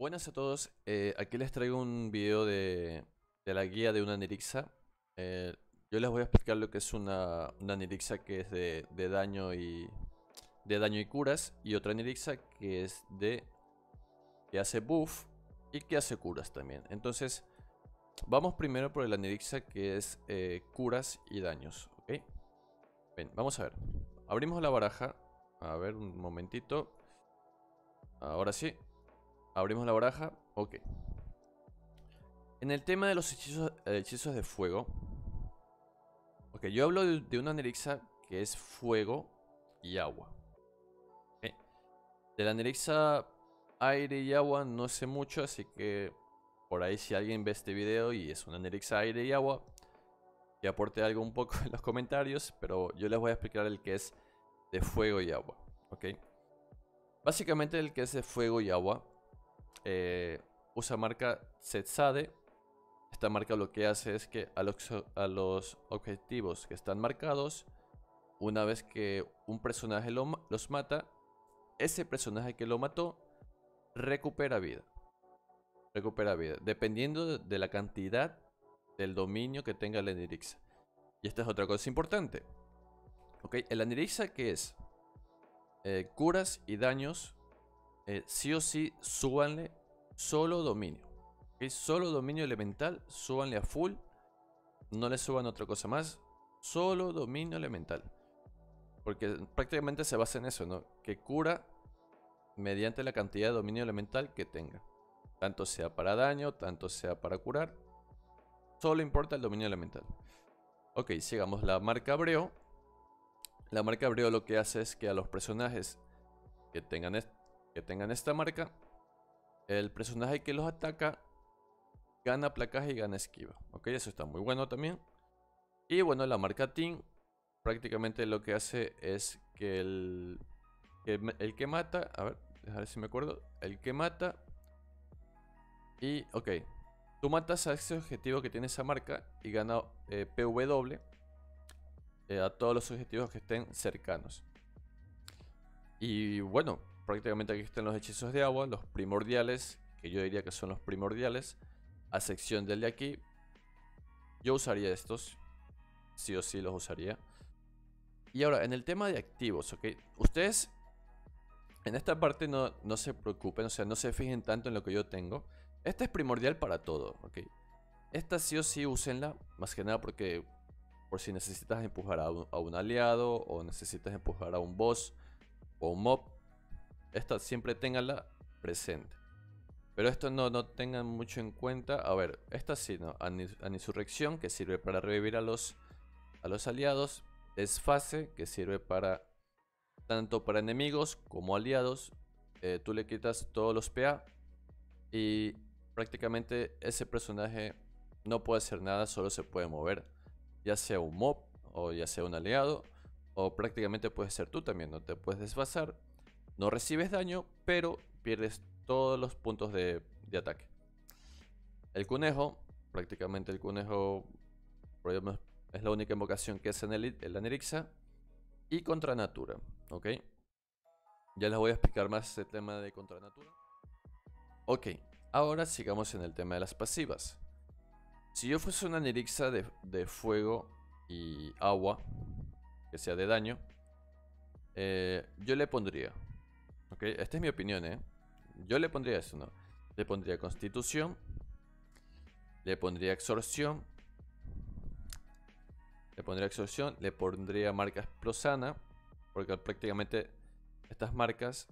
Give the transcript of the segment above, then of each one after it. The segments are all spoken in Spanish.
Buenas a todos, eh, aquí les traigo un video de, la guía de una Nerixa. Eh, yo les voy a explicar lo que es una, una que es de, daño y de daño y curas y otra Nerixa que es de que hace buff y que hace curas también. Entonces, vamos primero por la Nerixa que es eh, curas y daños. Bien, vamos a ver. Abrimos la baraja. A ver, un momentito. Ahora sí. Abrimos la baraja. Ok. En el tema de los hechizos, eh, de fuego. Ok, yo hablo de, una Nerixa que es fuego y agua. De la Nerixa aire y agua no sé mucho, así que por ahí si alguien ve este video y es una Nerixa aire y agua, que aporte algo un poco en los comentarios, pero yo les voy a explicar el que es de fuego y agua, ¿ok? Básicamente el que es de fuego y agua eh, usa marca Zetsade. Esta marca lo que hace es que a los, a los objetivos que están marcados, una vez que un personaje los mata, ese personaje que lo mató recupera vida. Recupera vida, dependiendo de la cantidad del dominio que tenga la Nirixa. Y esta es otra cosa importante. Ok, el Nirixa que es eh, curas y daños eh, sí o sí, súbanle solo dominio. Solo dominio elemental, súbanle a full. No le suban otra cosa más. Solo dominio elemental. Porque prácticamente se basa en eso, ¿no? Que cura mediante la cantidad de dominio elemental que tenga. Tanto sea para daño, tanto sea para curar. Solo importa el dominio elemental. Ok, sigamos. La marca Abreo. La marca Abreo lo que hace es que a los personajes que tengan que tengan esta marca, el personaje que los ataca gana placaje y gana esquiva. Ok, eso está muy bueno también. Y bueno, la marca Team prácticamente lo que hace es que el, que mata, a ver, ver si me acuerdo, el que mata y, ok, tú matas a ese objetivo que tiene esa marca y gana eh, PW eh, a todos los objetivos que estén cercanos. Y bueno, prácticamente aquí están los hechizos de agua, los primordiales, que yo diría que son los primordiales, a sección del de aquí. Yo usaría estos, sí o sí los usaría. Y ahora, en el tema de activos, ¿ok? Ustedes en esta parte no, no se preocupen, o sea, no se fijen tanto en lo que yo tengo. Esta es primordial para todo, ¿ok? Esta sí o sí úsenla, más que nada porque por si necesitas empujar a un, a un aliado o necesitas empujar a un boss o un mob, esta siempre tenganla presente. Pero esto no, no tengan mucho en cuenta. A ver, esta sí, ¿no? Anisurrección, que sirve para revivir a los, a los aliados. Desfase, que sirve para tanto para enemigos como aliados. Eh, tú le quitas todos los PA y prácticamente ese personaje no puede hacer nada, solo se puede mover. Ya sea un mob o ya sea un aliado o prácticamente puede ser tú también, no te puedes desfasar no recibes daño, pero pierdes todos los puntos de, ataque. El conejo, prácticamente el conejo es la única invocación que es en, el, la Nerixa. Y contra natura, ¿ok? Ya les voy a explicar más el tema de contra natura. Ok, ahora sigamos en el tema de las pasivas. Si yo fuese una Nerixa de, de fuego y agua, que sea de daño, eh, yo le pondría Ok, esta es mi opinión, ¿eh? Yo le pondría eso, ¿no? Le pondría constitución. Le pondría exorción. Le pondría exorción. Le pondría marca explosana. Porque prácticamente estas marcas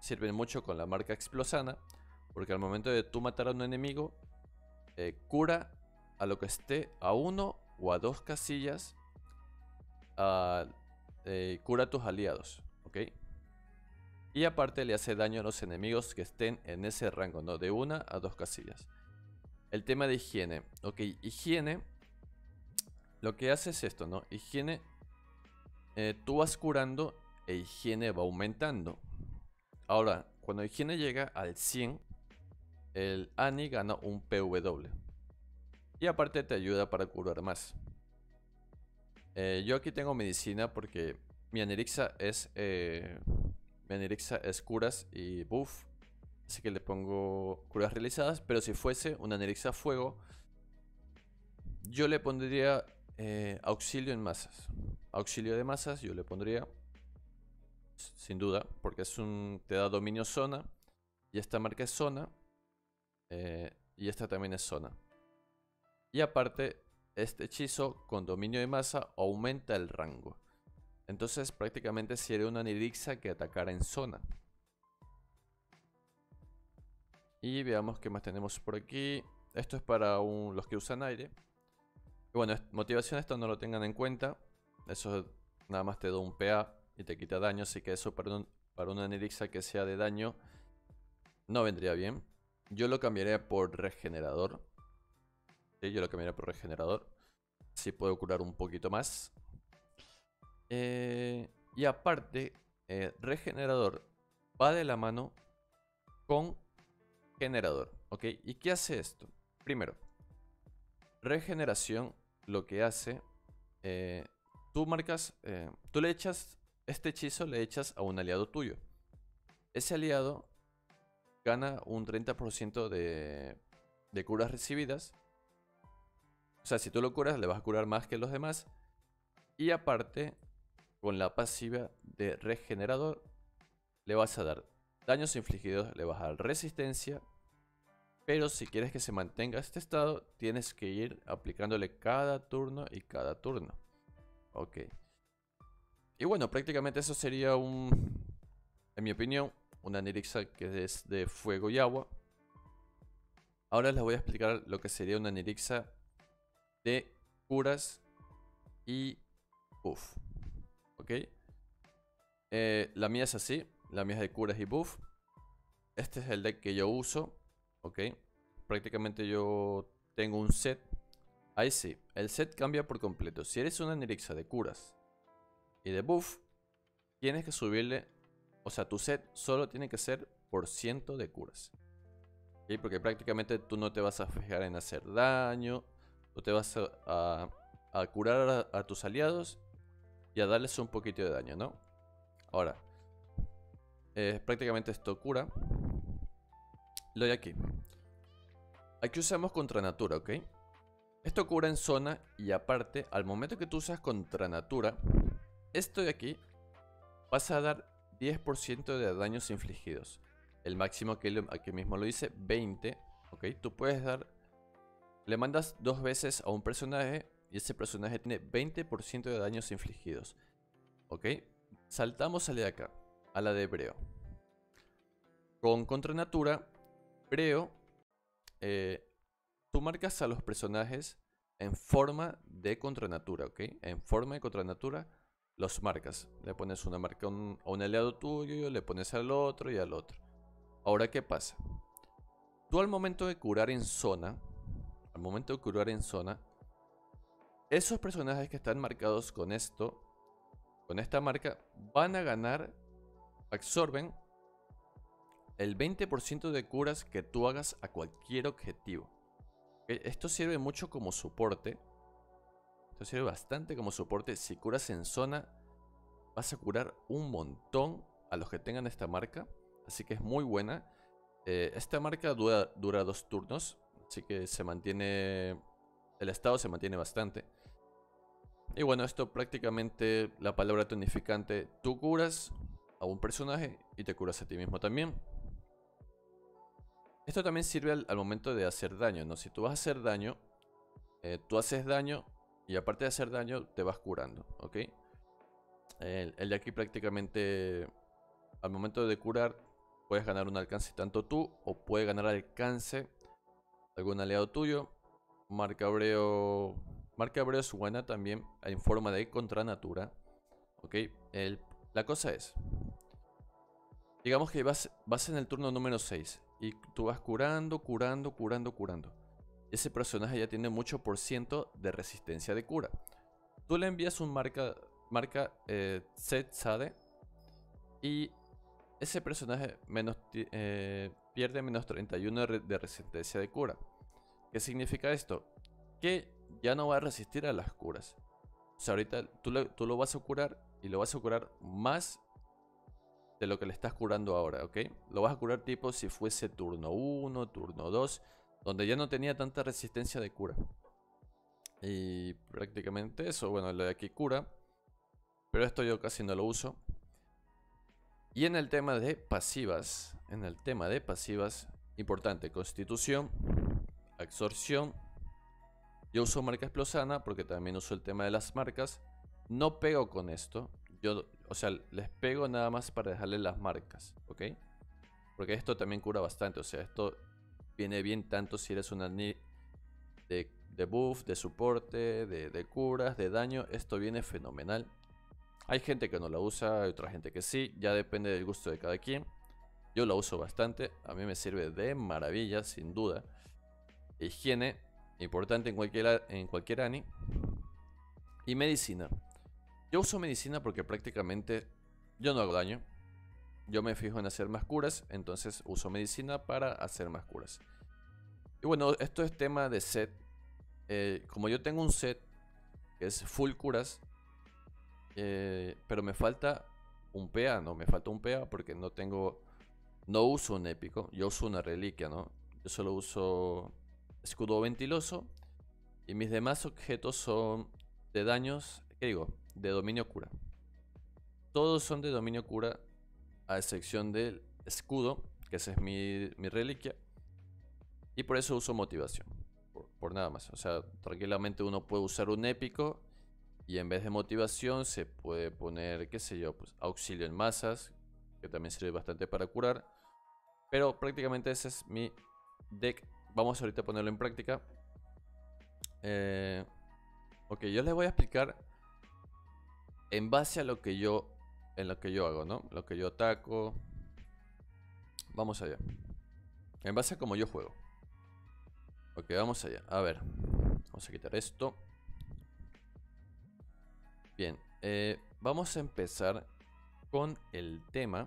sirven mucho con la marca explosana. Porque al momento de tú matar a un enemigo, eh, cura a lo que esté a uno o a dos casillas. Eh, cura a tus aliados. ¿Ok? Y aparte le hace daño a los enemigos que estén en ese rango, ¿no? De una a dos casillas. El tema de higiene. Ok, higiene. Lo que hace es esto, ¿no? Higiene. Eh, tú vas curando e higiene va aumentando. Ahora, cuando higiene llega al 100, el Ani gana un PW. Y aparte te ayuda para curar más. Eh, yo aquí tengo medicina porque mi Anerixa es... Eh, Benirixa es curas y buff. Así que le pongo curas realizadas. Pero si fuese una Nerixa Fuego, yo le pondría eh, auxilio en masas. Auxilio de masas yo le pondría. Sin duda. Porque es un. te da dominio zona. Y esta marca es zona. Eh, y esta también es zona. Y aparte, este hechizo con dominio de masa aumenta el rango. Entonces prácticamente sería una Nirixa que atacara en zona. Y veamos qué más tenemos por aquí. Esto es para los que usan aire. bueno, motivación esto no lo tengan en cuenta. Eso nada más te da un PA y te quita daño. Así que eso para, para una Nirixa que sea de daño no vendría bien. Yo lo cambiaría por regenerador. Sí, yo lo cambiaría por regenerador. Si puedo curar un poquito más. Eh, y aparte, eh, regenerador va de la mano con generador. ¿Ok? ¿Y qué hace esto? Primero, regeneración lo que hace, eh, tú marcas, tú le echas, este hechizo le echas a un aliado tuyo. Ese aliado gana un 30% de, de curas recibidas. O sea, si tú lo curas, le vas a curar más que los demás. Y aparte, con la pasiva de regenerador, le vas a dar daños infligidos, le vas a dar resistencia. Pero si quieres que se mantenga este estado, tienes que ir aplicándole cada turno y cada turno. Ok. Y bueno, prácticamente eso sería un, en mi opinión, una Nirixa que es de fuego y agua. Ahora les voy a explicar lo que sería una Nirixa de curas y buff. ¿Ok? Eh, la mía es así. La mía es de curas y buff. Este es el deck que yo uso. ¿Ok? Prácticamente yo tengo un set. Ahí sí, el set cambia por completo. Si eres una Nirixa de curas y de buff, tienes que subirle o sea, tu set solo tiene que ser por ciento de curas. Porque prácticamente tú no te vas a fijar en hacer daño. Tú te vas a, curar a, tus aliados y a darles un poquito de daño, ¿no? Ahora, eh, prácticamente esto cura. Lo de aquí. Aquí usamos contra natura, ¿ok? Esto cura en zona y aparte, al momento que tú usas contra natura, esto de aquí vas a dar 10% de daños infligidos. El máximo que aquí mismo lo dice, 20. Ok, tú puedes dar... Le mandas dos veces a un personaje y ese personaje tiene 20% de daños infligidos. Ok, saltamos a la de acá, a la de Breo. Con Contra Natura, Breo, eh, tú marcas a los personajes en forma de Contranatura, ¿ok? En forma de Contranatura los marcas. Le pones una marca a un, aliado tuyo, le pones al otro y al otro. Ahora, ¿qué pasa? Tú al momento de curar en zona, al momento de curar en zona, esos personajes que están marcados con esto, con esta marca, van a ganar, absorben el 20% de curas que tú hagas a cualquier objetivo. Esto sirve mucho como soporte esto sirve bastante como soporte. Si curas en zona, vas a curar un montón a los que tengan esta marca. Así que es muy buena. Eh, esta marca dura, dura dos turnos. Así que se mantiene... El estado se mantiene bastante. Y bueno, esto prácticamente la palabra tonificante. Tú curas a un personaje y te curas a ti mismo también. Esto también sirve al, momento de hacer daño, ¿no? Si tú vas a hacer daño, eh, tú haces daño y aparte de hacer daño, te vas curando, ¿ok? El, de aquí prácticamente, al momento de curar, puedes ganar un alcance tanto tú o puede ganar alcance algún aliado tuyo. Marca Abreo, Marca Abreo es buena también en forma de contranatura, ¿ok? la cosa es, digamos que vas, vas en el turno número 6 y tú vas curando, curando, curando, curando ese personaje ya tiene mucho por ciento de resistencia de cura. Tú le envías un marca, marca eh, Sade y ese personaje menos, eh, pierde menos 31 de resistencia de cura. ¿Qué significa esto? Que ya no va a resistir a las curas. O sea, ahorita tú lo, tú lo vas a curar y lo vas a curar más de lo que le estás curando ahora, ¿ok? Lo vas a curar tipo si fuese turno 1, turno 2, donde ya no tenía tanta resistencia de cura. Y prácticamente eso, bueno, lo de aquí cura. Pero esto yo casi no lo uso. Y en el tema de pasivas, en el tema de pasivas, importante, constitución, absorción. Yo uso marca explosana porque también uso el tema de las marcas. No pego con esto. Yo, o sea, les pego nada más para dejarle las marcas, ¿ok? Porque esto también cura bastante. O sea, esto viene bien tanto si eres una de, de buff, de soporte, de, de curas, de daño. Esto viene fenomenal. Hay gente que no la usa, hay otra gente que sí. Ya depende del gusto de cada quien. Yo la uso bastante. A mí me sirve de maravilla, sin duda. Higiene, importante en cualquier, en cualquier ANI. Y medicina. Yo uso medicina porque prácticamente yo no hago daño. Yo me fijo en hacer más curas, entonces uso medicina para hacer más curas. Y bueno, esto es tema de set. Eh, como yo tengo un set que es full curas, eh, pero me falta un PA, ¿no? Me falta un PA porque no tengo... No uso un épico, yo uso una reliquia, ¿no? Yo solo uso escudo ventiloso y mis demás objetos son de daños, ¿qué digo? De dominio cura. Todos son de dominio cura a excepción del escudo, que esa es mi, reliquia. Y por eso uso motivación, por, nada más. O sea, tranquilamente uno puede usar un épico y en vez de motivación se puede poner, qué sé yo, pues auxilio en masas, que también sirve bastante para curar. Pero prácticamente ese es mi deck. Vamos ahorita a ponerlo en práctica. Eh, ok, yo les voy a explicar en base a lo que yo en lo que yo hago, ¿no? Lo que yo ataco. Vamos allá. En base a cómo yo juego. Ok, vamos allá. A ver. Vamos a quitar esto. Bien. Eh, vamos a empezar con el tema.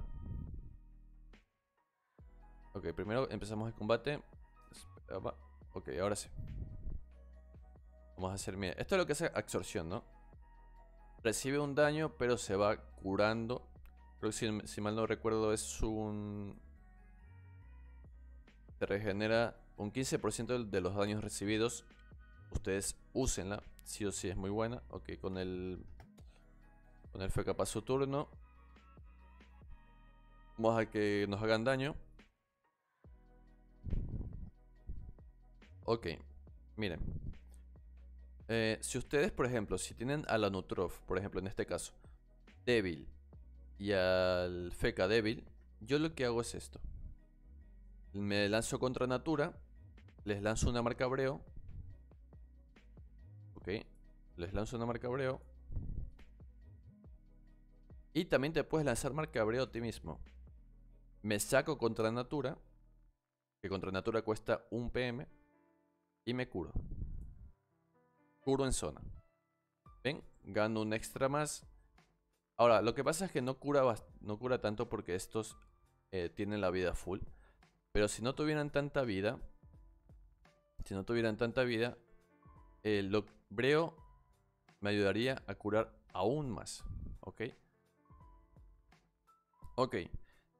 Ok, primero empezamos el combate. Ok, ahora sí. Vamos a hacer, mira, esto es lo que hace absorción, ¿no? Recibe un daño, pero se va curando. Creo que si, mal no recuerdo es un... Se regenera un 15% de los daños recibidos. Ustedes úsenla. Sí o sí es muy buena. Ok, con el... Con el fue capaz su turno. Vamos a que nos hagan daño. Ok, miren. Eh, si ustedes, por ejemplo, si tienen a la Nutrof, por ejemplo, en este caso, débil y al Feca débil, yo lo que hago es esto. Me lanzo contra Natura, les lanzo una marca Breo. Ok, les lanzo una marca Breo. Y también te puedes lanzar marca Breo a ti mismo. Me saco contra Natura, que contra Natura cuesta un PM, y me curo. Curo en zona. ¿Ven? Gano un extra más. Ahora, lo que pasa es que no cura, no cura tanto porque estos eh, tienen la vida full. Pero si no tuvieran tanta vida, si no tuvieran tanta vida, el lo breo me ayudaría a curar aún más. ¿Ok? Ok.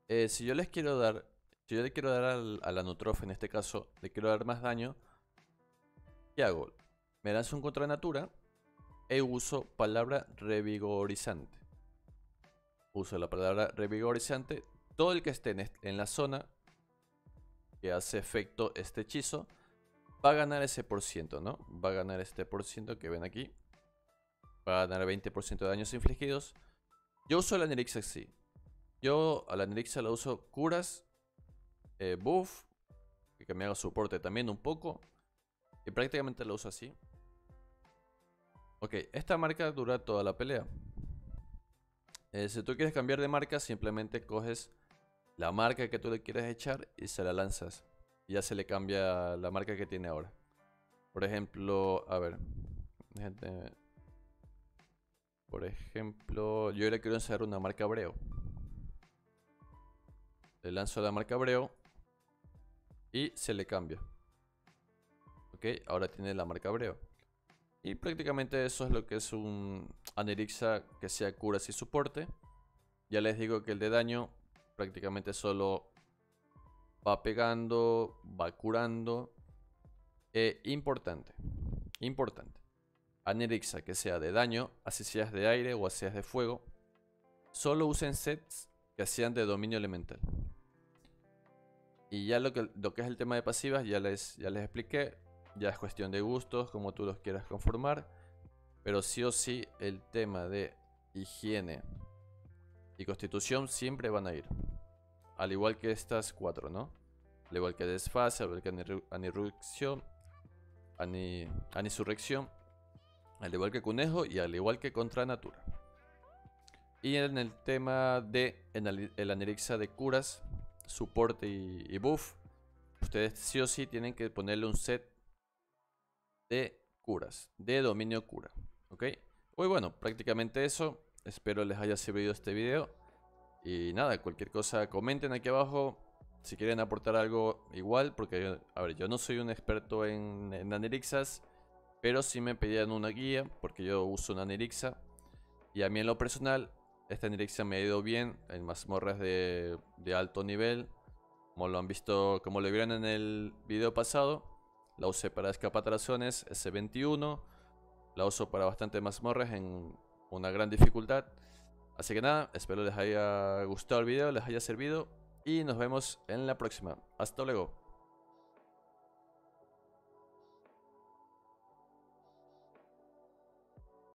Eh, si yo les quiero dar, si yo le quiero dar a la en este caso, le quiero dar más daño, ¿qué hago? Me lanzo un contra natura e uso palabra revigorizante. Uso la palabra revigorizante. Todo el que esté en la zona que hace efecto este hechizo va a ganar ese por ciento, ¿no? Va a ganar este por ciento que ven aquí. Va a ganar 20% de daños infligidos. Yo uso la Nerixa así. Yo a la Nerixa la uso curas, eh, buff, que me haga soporte también un poco. Y prácticamente la uso así. Ok, esta marca dura toda la pelea. Eh, si tú quieres cambiar de marca, simplemente coges la marca que tú le quieres echar y se la lanzas. Y ya se le cambia la marca que tiene ahora. Por ejemplo, a ver. Por ejemplo, yo le quiero enseñar una marca Breo. Le lanzo la marca Breo y se le cambia. Ahora tiene la marca Breo. Y prácticamente eso es lo que es un Anerixa que sea curas y soporte. Ya les digo que el de daño prácticamente solo va pegando, va curando. E importante, importante. Anerixa que sea de daño, así seas de aire o así seas de fuego, solo usen sets que sean de dominio elemental. Y ya lo que, lo que es el tema de pasivas ya les, ya les expliqué. Ya es cuestión de gustos, como tú los quieras conformar. Pero sí o sí el tema de higiene y constitución siempre van a ir. Al igual que estas cuatro, ¿no? Al igual que desfase, al igual que anirrucción, anisurrección, al igual que conejo y al igual que contra natura. Y en el tema de el anerixa de curas, soporte y, buff, ustedes sí o sí tienen que ponerle un set de curas, de dominio cura. ¿Ok? Muy bueno, prácticamente eso. Espero les haya servido este video. Y nada, cualquier cosa comenten aquí abajo. Si quieren aportar algo igual, porque a ver, yo no soy un experto en, en Anerixas, pero sí me pedían una guía, porque yo uso una Anerixa. Y a mí en lo personal, esta Anerixa me ha ido bien en mazmorras de, de alto nivel. Como lo han visto, como lo vieron en el video pasado. La usé para escapatrazones S21. La uso para bastante mazmorras en una gran dificultad. Así que nada, espero les haya gustado el video, les haya servido y nos vemos en la próxima. Hasta luego.